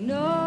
No,